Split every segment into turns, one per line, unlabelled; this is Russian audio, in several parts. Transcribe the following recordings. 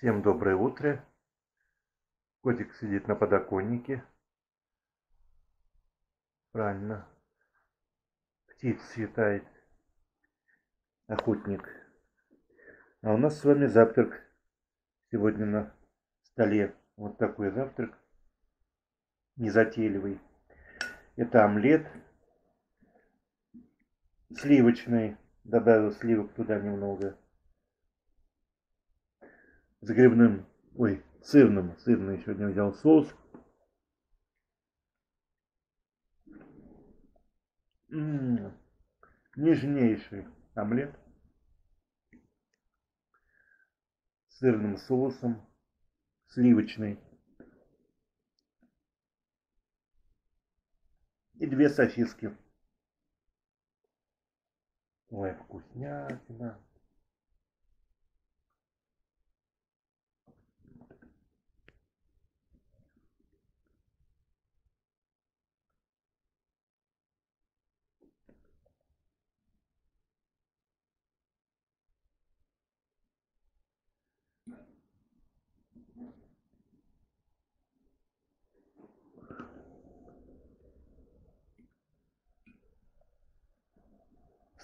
Всем доброе утро. Котик сидит на подоконнике. Правильно. Птиц считает. Охотник. А у нас с вами завтрак сегодня на столе. Вот такой завтрак. Незатейливый. Это омлет сливочный. Добавил сливок туда немного с грибным, ой, сырным, сырный сегодня взял соус. М-м-м, нежнейший омлет с сырным соусом, сливочный. И две сосиски. Ой, вкуснятина.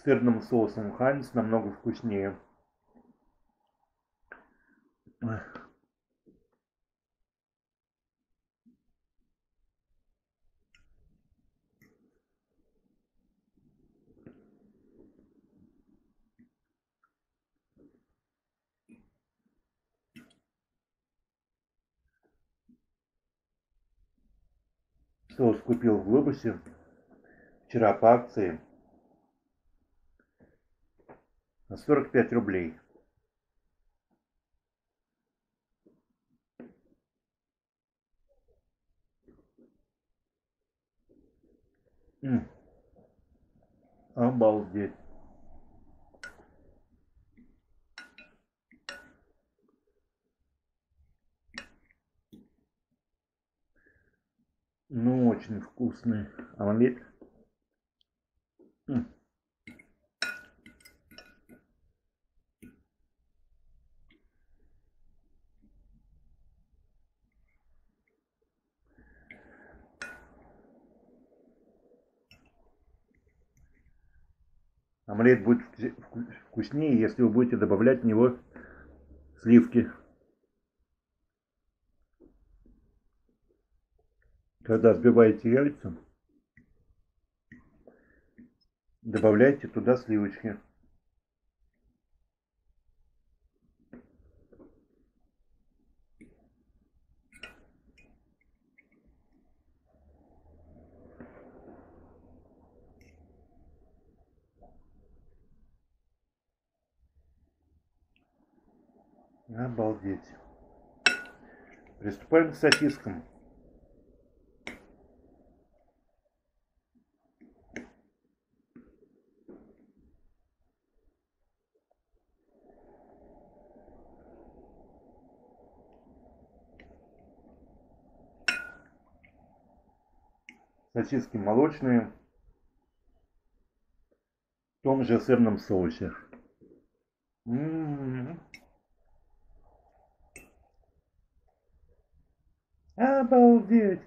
Сырным соусом Хайнс намного вкуснее. Соус купил в Глобусе вчера по акции на 45 рублей. Обалдеть. Ну, очень вкусный омлет. М Омлет будет вкуснее, если вы будете добавлять в него сливки. Когда взбиваете яйца, добавляйте туда сливочки. Обалдеть. Приступаем к сосискам. Сосиски молочные в том же сырном соусе. М -м -м. Обалдеть!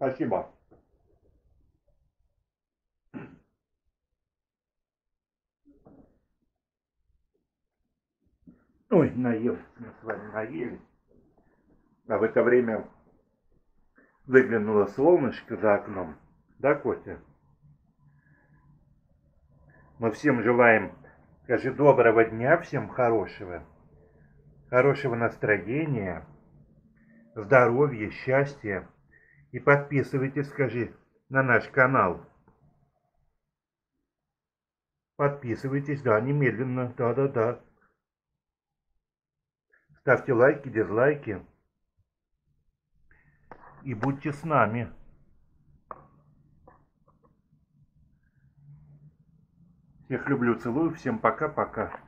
Спасибо. Ой, наел, мы с вами наели. А в это время выглянуло солнышко за окном. Да, Костя? Мы всем желаем, скажи, доброго дня, всем хорошего. хорошего настроения, здоровья, счастья. И подписывайтесь, скажи, на наш канал. Подписывайтесь, да, немедленно, да-да-да. Ставьте лайки, дизлайки. И будьте с нами. Всех люблю, целую. Всем пока-пока.